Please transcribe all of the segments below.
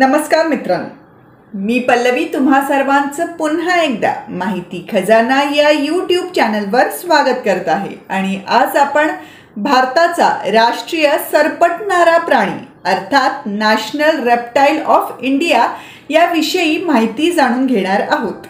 नमस्कार मित्रांनो. मी पल्लवी तुम्हा सर्वांचं पुन्हा एकदा माहिती खजाना या यूट्यूब चॅनलवर स्वागत करत आहे. आणि आज आपण भारताचा राष्ट्रीय सरपटणारा प्राणी अर्थात नॅशनल रेप्टाईल ऑफ इंडिया याविषयी माहिती जाणून घेणार आहोत.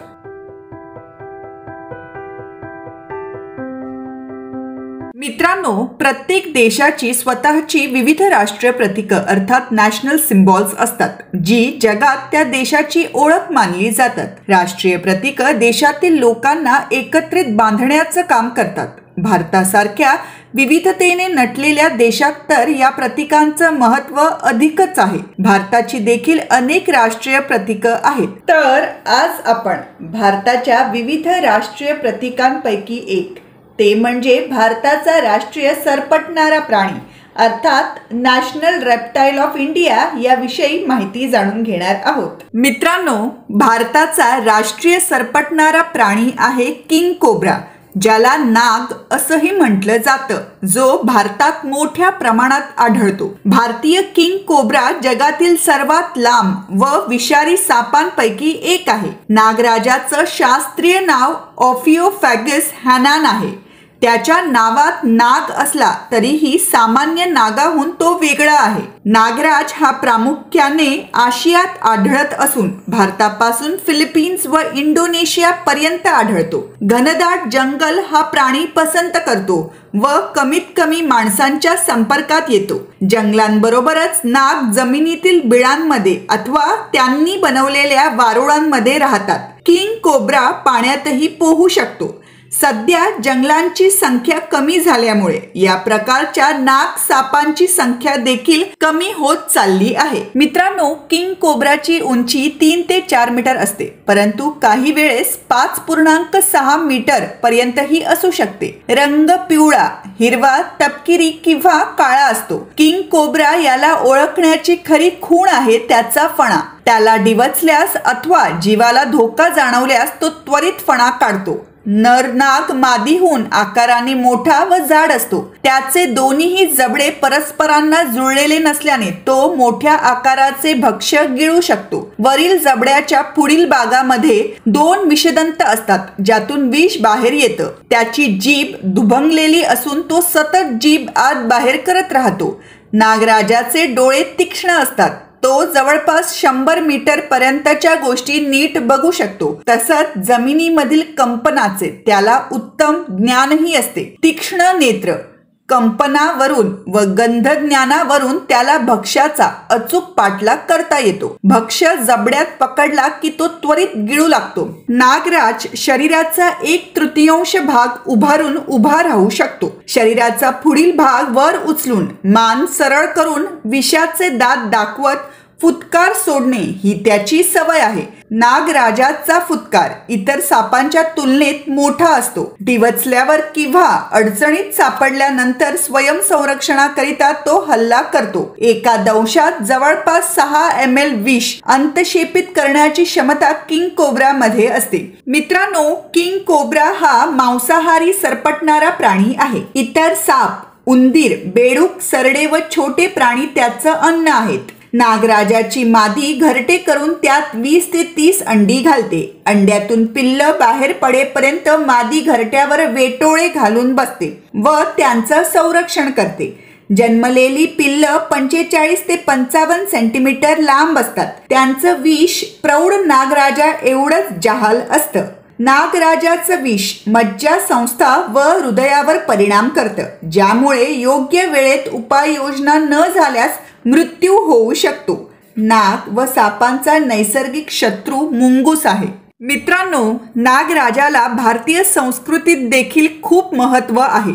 मित्रांनो प्रत्येक देशाची स्वतःची विविध राष्ट्रीय प्रतीकं अर्थात नॅशनल सिम्बॉल्स असतात जी जगात त्या देशाची ओळख मानली जातात. राष्ट्रीय प्रतीकं देशातील लोकांना एकत्रित बांधण्याचं काम करतात. भारतासारख्या विविधतेने नटलेल्या देशात तर या प्रतीकांचं महत्त्व अधिकच आहे. भारताची देखील अनेक राष्ट्रीय प्रतीक आहेत. तर आज आपण भारताच्या विविध राष्ट्रीय प्रतीकांपैकी एक ते म्हणजे भारताचा राष्ट्रीय सरपटणारा प्राणी अर्थात नॅशनल रेप्टाईल ऑफ इंडिया याविषयी माहिती जाणून घेणार आहोत. मित्रांनो भारताचा राष्ट्रीय सरपटणारा प्राणी आहे किंग कोब्रा ज्याला नाग असंही म्हटलं जातं जो भारतात मोठ्या प्रमाणात आढळतो. भारतीय किंग कोब्रा जगातील सर्वात लांब व विषारी सापांपैकी एक आहे. नागराजाचं शास्त्रीय नाव ऑफिओफॅगस हॅनान आहे. त्याच्या नावात नाग असला तरीही सामान्य नागाहून तो वेगळा आहे. नागराज हा प्रामुख्याने आशियात आढळत असून भारतापासून फिलिपिन्स व इंडोनेशिया पर्यंत आढळतो. घनदाट जंगल हा प्राणी पसंत करतो व कमीत कमी माणसांच्या संपर्कात येतो. जंगलांबरोबरच नाग जमिनीतील बिळांमध्ये अथवा त्यांनी बनवलेल्या वारुळांमध्ये राहतात. किंग कोब्रा पाण्यातही पोहू शकतो. सध्या जंगलांची संख्या कमी झाल्यामुळे या प्रकारच्या नाग सापांची संख्या देखील कमी होत चालली आहे. मित्रांनो किंग कोब्राची उंची तीन ते चार मीटर असते परंतु काही वेळेस पाच पूर्णांक सहा मीटर पर्यंतही असू शकते. रंग पिवळा हिरवा तपकिरी किंवा काळा असतो. किंग कोब्रा याला ओळखण्याची खरी खूण आहे त्याचा फणा. त्याला डिवचल्यास अथवा जीवाला धोका जाणवल्यास तो त्वरित फणा काढतो. नरनाग मादीहून आकाराने मोठा व जाड असतो. त्याचे दोन्हीही जबडे परस्परांना जुळलेले नसल्याने तो मोठ्या आकाराचे भक्ष्य गिळू शकतो. वरील जबड्याच्या पुढील भागामध्ये दोन विषदंत असतात ज्यातून विष बाहेर येतं. त्याची जीभ दुभंगलेली असून तो सतत जीभ आत बाहेर करत राहतो. नागराजाचे डोळे तीक्ष्ण असतात. तो जवळपास शंभर मीटर पर्यंतच्या गोष्टी नीट बघू शकतो. तसंच जमिनीमधील कंपनाचे त्याला उत्तम ज्ञानही असते. तीक्ष्ण नेत्र कंपनावरून व गंधज्ञानावरून त्याला भक्ष्याचा अचूक पाठलाग करता येतो. भक्ष्य जबड्यात पकडला की तो त्वरित गिळू लागतो. नागराज शरीराचा एक तृतीयांश भाग उभारून उभा राहू शकतो. शरीराचा पुढील भाग वर उचलून मान सरळ करून विषाचे दात दाखवत फुतकार सोडणे ही त्याची सवय आहे. नागराजाचा फुतकार इतर सापांच्या तुलनेत मोठा असतो. डिवचल्यावर किंवा अडचणीत सापडल्यानंतर स्वयंसंरक्षणाकरिता तो हल्ला करतो. एका दंशात जवळपास सहा एम एल विष अंतशेपित करण्याची क्षमता किंग कोब्रा मध्ये असते. मित्रांनो किंग कोब्रा हा मांसाहारी सरपटणारा प्राणी आहे. इतर साप उंदीर बेडूक सरडे व छोटे प्राणी त्याचं अन्न आहेत. नागराजाची मादी घरटे करून त्यात वीस ते तीस अंडी घालते. अंड्यातून पिल्ल बाहेर पडेपर्यंत मादी घरट्यावर वेटोळे घालून बसते व त्यांचं संरक्षण करते. जन्मलेली पिल्ल पंचेचाळीस ते पंचावन्न सेंटीमीटर लांब असतात. त्यांचं विष प्रौढ नागराजा एवढंच जहाल असतं. नागराजाचं विष मज्जा संस्था व हृदयावर परिणाम करतं. ज्यामुळे योग्य वेळेत उपाययोजना न झाल्यास मृत्यू होऊ शकतो. नाग व सापांचा नैसर्गिक शत्रू मुंगूस आहे. मित्रांनो नागराजाला भारतीय संस्कृतीत देखील खूप महत्त्व आहे.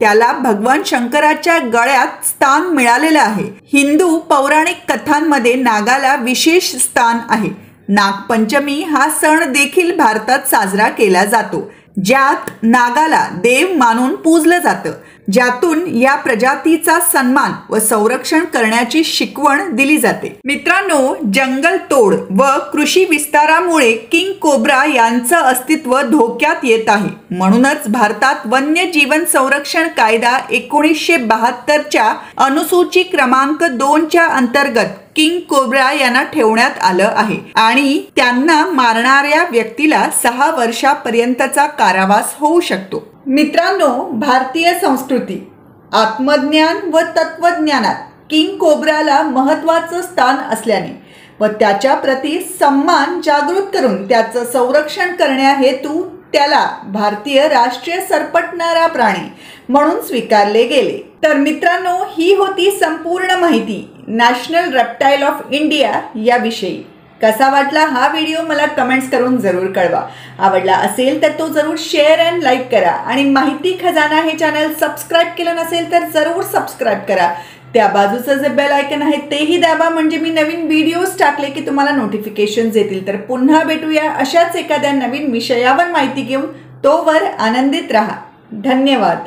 त्याला भगवान शंकराच्या गळ्यात स्थान मिळालेलं आहे. हिंदू पौराणिक कथांमध्ये नागाला विशेष स्थान आहे. नागपंचमी हा सण देखील भारतात साजरा केला जातो ज्यात नागाला देव मानून पूजलं जातं. ज्यातून या प्रजातीचा सन्मान व संरक्षण करण्याची शिकवण दिली जाते. मित्रांनो जंगल तोड व कृषी विस्तारामुळे किंग कोब्रा यांचं अस्तित्व धोक्यात येत आहे. म्हणूनच भारतात वन्य जीवन संरक्षण कायदा एकोणीसशे बहात्तरच्या अनुसूची क्रमांक दोनच्या अंतर्गत किंग कोब्रा यांना ठेवण्यात आलं आहे. आणि त्यांना मारणाऱ्या व्यक्तीला सहा वर्षापर्यंतचा कारावास होऊ शकतो. मित्रांनो भारतीय संस्कृती आत्मज्ञान व तत्वज्ञानात किंग कोब्राला महत्वाचं स्थान असल्याने व त्याच्या प्रती सन्मान जागृत करून त्याचं संरक्षण करण्या हेतू त्याला भारतीय राष्ट्रीय सरपटणारा प्राणी म्हणून स्वीकारले गेले. तर मित्रांनो ही होती संपूर्ण माहिती. नॅशनल रेप्टाईल ऑफ इंडिया याविषयी. कसा वाटला हा व्हिडिओ मला कमेंट्स करून जरूर कळवा. आवडला असेल तर तो जरूर शेअर अँड लाईक करा. आणि माहिती खजाना हे चॅनल सबस्क्राईब केलं नसेल तर जरूर सबस्क्राईब करा. त्या बाजूचं जे बेल आयकन आहे तेही दाबा. म्हणजे मी नवीन व्हिडिओज टाकले की तुम्हाला नोटिफिकेशन येतील. तर पुन्हा भेटूया अशाच एखाद्या नवीन विषयावर माहिती घेऊन. तोवर आनंदित राहा. धन्यवाद.